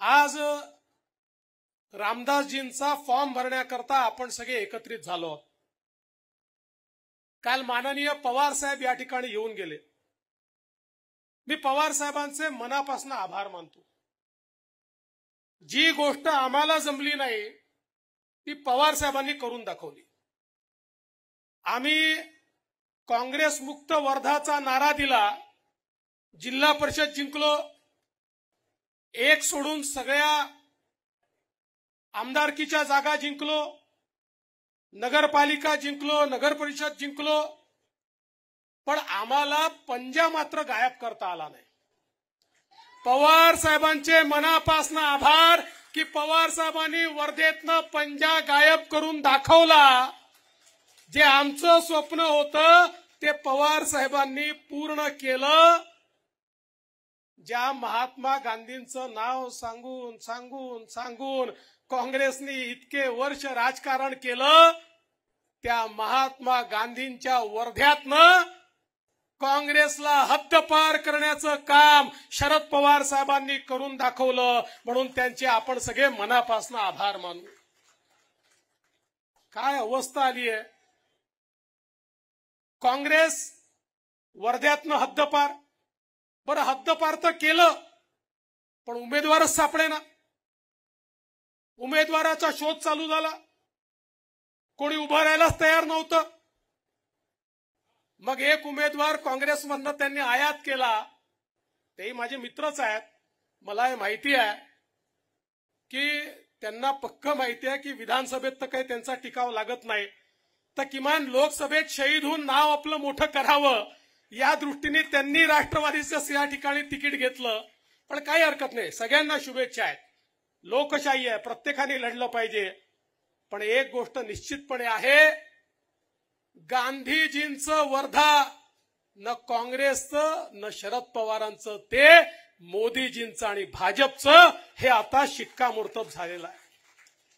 आज रामदासजींचा फॉर्म भरण्याकरता आपण सगळे एकत्रित झालो. काल माननीय पवार साहेब या ठिकाणी येऊन गेले. मी पवार साहेबांचे मनापासून आभार मानतो. जी गोष्ट आम्हाला जमली नाही ती पवार साहेबांनी करून दाखवली. आम्ही काँग्रेस मुक्त वर्धाचा नारा दिला जिल्हा परिषद जिंकलो एक सोडून सगळ्या आमदारकीच्या जागा जिंकलो नगरपालिका जिंकलो नगर परिषद जिंकलो पण आम्हाला पंजा मात्र गायब करता आला नाही. पवार साहेबांचे मनापासून आभार की पवार साहेबांनी वर्धेतनं पंजा गायब करून दाखवला. जे आमचं स्वप्न होतं ते पवार साहेबांनी पूर्ण केलं. ज्या महात्मा गांधींचं नाव सांगून सांगून सांगून काँग्रेसने इतके वर्ष राजकारण केलं त्या महात्मा गांधींच्या वर्ध्यातनं काँग्रेसला हद्दपार करण्याचं काम शरद पवार साहेबांनी करून दाखवलं म्हणून त्यांचे आपण सगळे मनापासून आभार मानू. काय अवस्था आली आहे? काँग्रेस वर्ध्यातनं हद्दपार बरं हद्दपार तर केलं पण उमेदवारच सापडे ना उमेदवाराचा शोध चालू झाला. कोणी उभं राहायलाच तयार नव्हतं. मग एक उमेदवार काँग्रेसमधनं त्यांनी आयात केला. तेही माझे मित्रच आहेत. मला हे माहिती आहे की त्यांना पक्क माहिती आहे की विधानसभेत तर काही त्यांचा टिकाव लागत नाही. तर किमान लोकसभेत शहीद होऊन नाव आपलं मोठं करावं. या दृष्टीने त्यांनी राष्ट्रवादीचं या ठिकाणी तिकीट घेतलं. पण काही हरकत नाही. सगळ्यांना शुभेच्छा आहेत. लोकशाही आहे. प्रत्येकाने लढलं पाहिजे. पण एक गोष्ट निश्चितपणे आहे. गांधीजींचं वर्धा न काँग्रेसचं न शरद पवारांचं ते मोदीजींचं आणि भाजपचं हे आता शिक्कामोर्तब झालेलं आहे.